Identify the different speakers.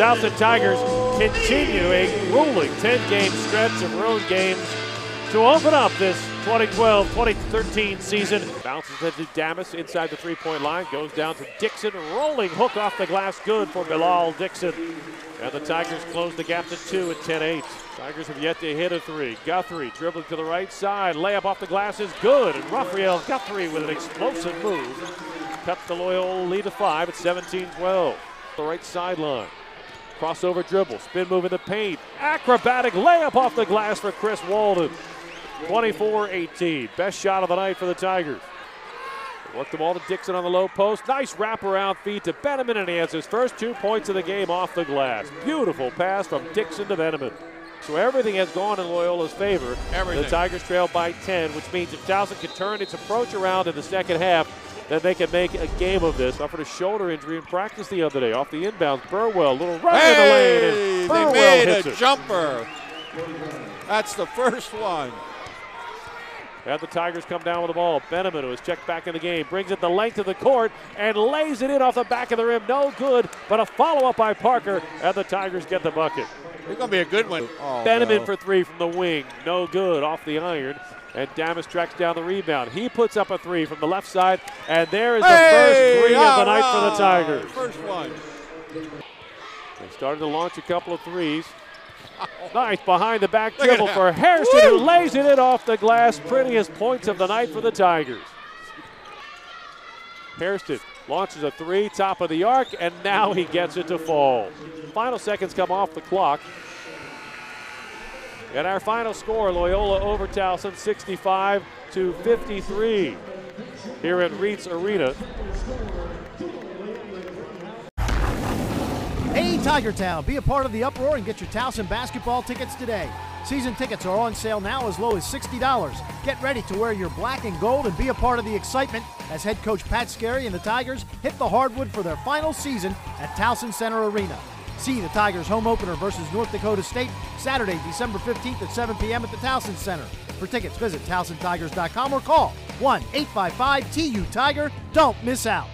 Speaker 1: Towson Tigers continue a grueling 10-game stretch of road games to open up this 2012-2013 season. Bounces into to Damas inside the three-point line, goes down to Dixon, rolling hook off the glass, good for Bilal Dixon. And the Tigers close the gap to two at 10-8. Tigers have yet to hit a three. Guthrie dribbling to the right side, layup off the glass is good, and Rafriel Guthrie with an explosive move cuts the Loyola lead to five at 17-12. The right sideline. Crossover dribble, spin move in the paint. Acrobatic layup off the glass for Chris Walden. 24-18. Best shot of the night for the Tigers. Work the ball to Dixon on the low post. Nice wraparound feed to Benimon, and he has his first two points of the game off the glass. Beautiful pass from Dixon to Benimon. So everything has gone in Loyola's favor.
Speaker 2: Everything.
Speaker 1: The Tigers trail by 10, which means if Towson can turn its approach around in the second half, then they can make a game of this. Suffered a shoulder injury in practice the other day off the inbounds. Burwell, little right
Speaker 2: hey,
Speaker 1: in the lane, and Burwell
Speaker 2: they made
Speaker 1: hits
Speaker 2: a
Speaker 1: it.
Speaker 2: jumper. That's the first one.
Speaker 1: And the Tigers come down with the ball. Benimon, who has checked back in the game, brings it the length of the court and lays it in off the back of the rim. No good, but a follow up by Parker, and the Tigers get the bucket.
Speaker 2: It's going to be a good one. Oh,
Speaker 1: Benimon
Speaker 2: no.
Speaker 1: for three from the wing. No good off the iron. And Damas tracks down the rebound. He puts up a three from the left side, and there is the first three of the
Speaker 2: all
Speaker 1: night for the. Tigers.
Speaker 2: First one.
Speaker 1: They started to launch a couple of threes. Nice behind the back
Speaker 2: Look
Speaker 1: dribble for Hairston,
Speaker 2: Woo!
Speaker 1: who lays it in off the glass. Prettiest points of the night for the Tigers. Hairston launches a three, top of the arc, and now he gets it to fall. Final seconds come off the clock. And our final score, Loyola over Towson, 65 to 53 here at Reitz Arena.
Speaker 3: Hey, Tiger Town, be a part of the uproar and get your Towson basketball tickets today. Season tickets are on sale now as low as $60. Get ready to wear your black and gold and be a part of the excitement as head coach Pat Skerry and the Tigers hit the hardwood for their final season at Towson Center Arena. See the Tigers home opener versus North Dakota State Saturday, December 15th at 7 p.m. at the Towson Center. For tickets, visit TowsonTigers.com or call 1 855 TU Tiger. Don't miss out.